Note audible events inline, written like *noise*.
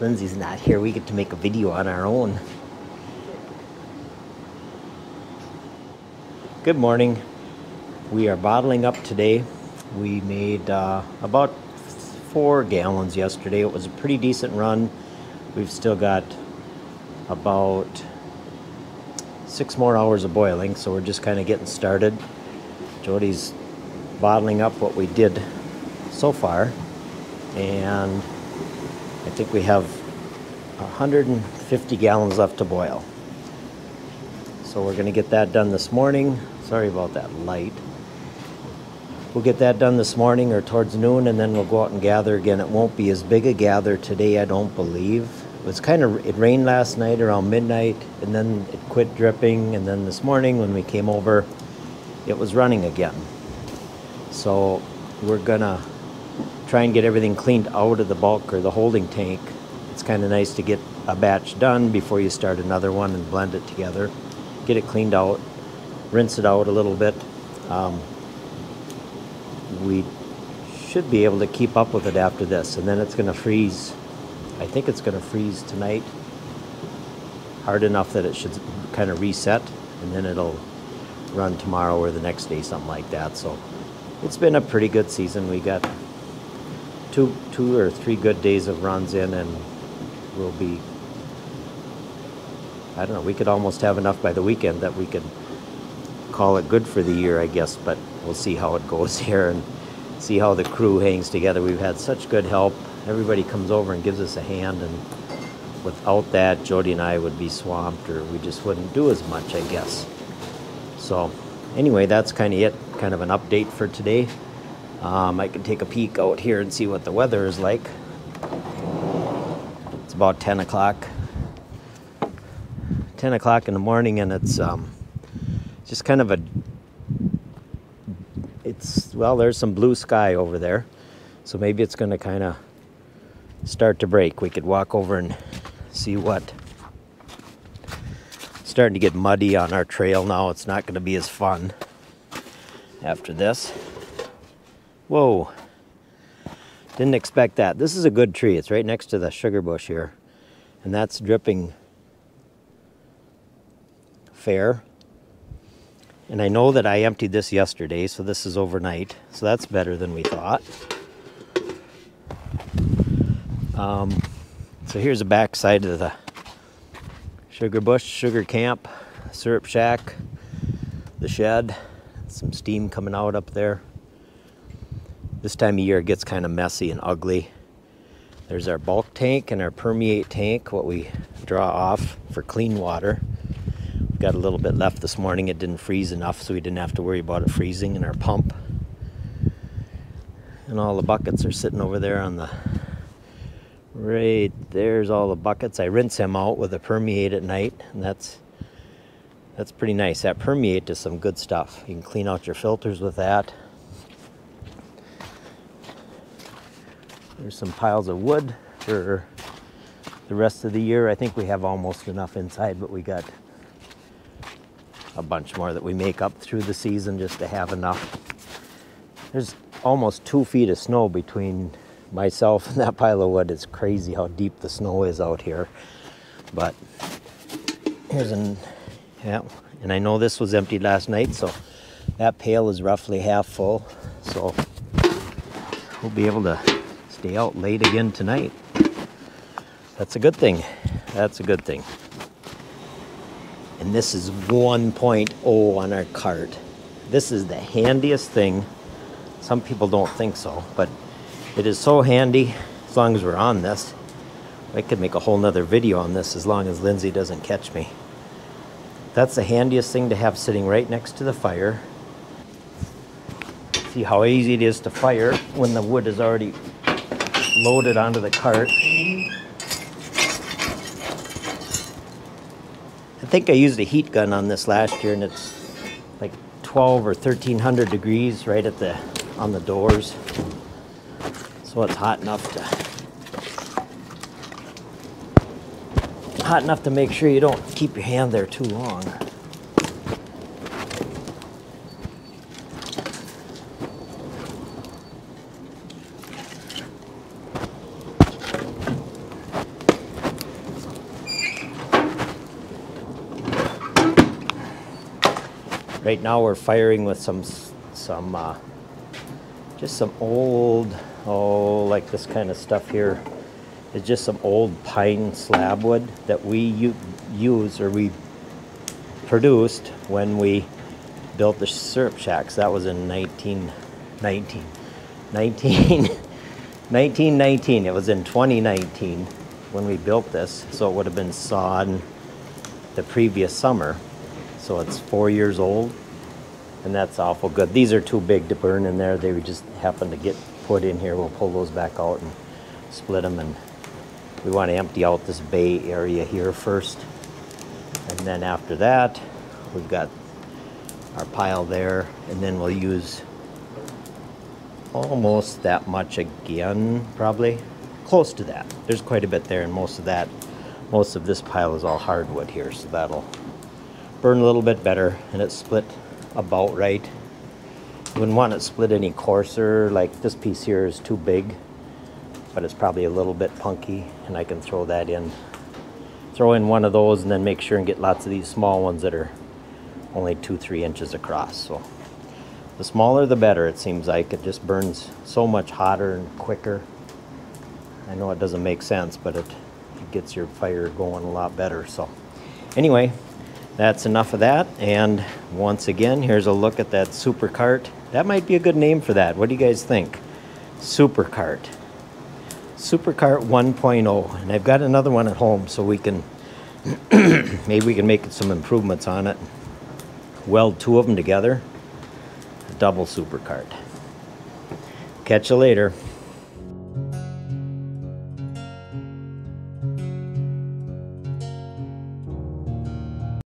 Lindsay's not here. We get to make a video on our own. Good morning. We are bottling up today. We made uh, about four gallons yesterday. It was a pretty decent run. We've still got about six more hours of boiling, so we're just kind of getting started. Jody's bottling up what we did so far, and think we have 150 gallons left to boil. So we're going to get that done this morning. Sorry about that light. We'll get that done this morning or towards noon, and then we'll go out and gather again. It won't be as big a gather today, I don't believe. It was kind of it rained last night around midnight, and then it quit dripping, and then this morning when we came over, it was running again. So we're gonna try and get everything cleaned out of the bulk or the holding tank. It's kind of nice to get a batch done before you start another one and blend it together. Get it cleaned out, rinse it out a little bit. Um, we should be able to keep up with it after this, and then it's going to freeze. I think it's going to freeze tonight hard enough that it should kind of reset, and then it'll run tomorrow or the next day, something like that. So it's been a pretty good season. We got two, two or three good days of runs in, and we'll be. I don't know. We could almost have enough by the weekend that we could call it good for the year, I guess. But we'll see how it goes *laughs* here and see how the crew hangs together. We've had such good help. Everybody comes over and gives us a hand, and without that, Jody and I would be swamped, or we just wouldn't do as much, I guess. So, anyway, that's kind of it. Kind of an update for today. Um, I can take a peek out here and see what the weather is like. It's about 10 o'clock. 10 o'clock in the morning, and it's um, just kind of a. It's, well, there's some blue sky over there. So maybe it's going to kind of start to break. We could walk over and see what. It's starting to get muddy on our trail now. It's not going to be as fun after this. Whoa. Didn't expect that. This is a good tree. It's right next to the sugar bush here. And that's dripping fair. And I know that I emptied this yesterday, so this is overnight. So that's better than we thought. Um, so here's the back side of the sugar bush, sugar camp, syrup shack, the shed, some steam coming out up there. This time of year it gets kind of messy and ugly. There's our bulk tank and our permeate tank, what we draw off for clean water. We've got a little bit left this morning. It didn't freeze enough, so we didn't have to worry about it freezing in our pump. And all the buckets are sitting over there on the right there's all the buckets. I rinse them out with a permeate at night, and that's that's pretty nice. That permeate is some good stuff. You can clean out your filters with that. There's some piles of wood for the rest of the year. I think we have almost enough inside, but we got a bunch more that we make up through the season just to have enough. There's almost two feet of snow between myself and that pile of wood. It's crazy how deep the snow is out here. But here's an, yeah, and I know this was emptied last night, so that pail is roughly half full. So we'll be able to stay out late again tonight. That's a good thing. That's a good thing. And this is 1.0 on our cart. This is the handiest thing. Some people don't think so, but it is so handy as long as we're on this. I could make a whole nother video on this as long as Lindsay doesn't catch me. That's the handiest thing to have sitting right next to the fire. See how easy it is to fire when the wood is already loaded onto the cart. I think I used a heat gun on this last year and it's like 12 or 1300 degrees right at the on the doors. So it's hot enough to hot enough to make sure you don't keep your hand there too long. Right now we're firing with some some uh, just some old oh like this kind of stuff here is just some old pine slab wood that we use or we produced when we built the syrup shacks. That was in 1919. 19, 1919. *laughs* It was in 2019 when we built this, so it would have been sawed the previous summer. So it's four years old, and that's awful good. These are too big to burn in there. They just happen to get put in here. We'll pull those back out and split them, and we want to empty out this bay area here first. And then after that, we've got our pile there, and then we'll use almost that much again, probably. Close to that. There's quite a bit there, and most of that, most of this pile is all hardwood here, so that'll burn a little bit better, and it split about right. Wouldn't want it split any coarser, like this piece here is too big, but it's probably a little bit punky, and I can throw that in. Throw in one of those, and then make sure and get lots of these small ones that are only two, three inches across. So the smaller the better, it seems like. It just burns so much hotter and quicker. I know it doesn't make sense, but it, it gets your fire going a lot better. So anyway, that's enough of that. And once again, here's a look at that super cart. That might be a good name for that. What do you guys think? Super cart. Supercart 1.0 and I've got another one at home so we can *clears throat* maybe we can make some improvements on it weld two of them together a double supercart catch you later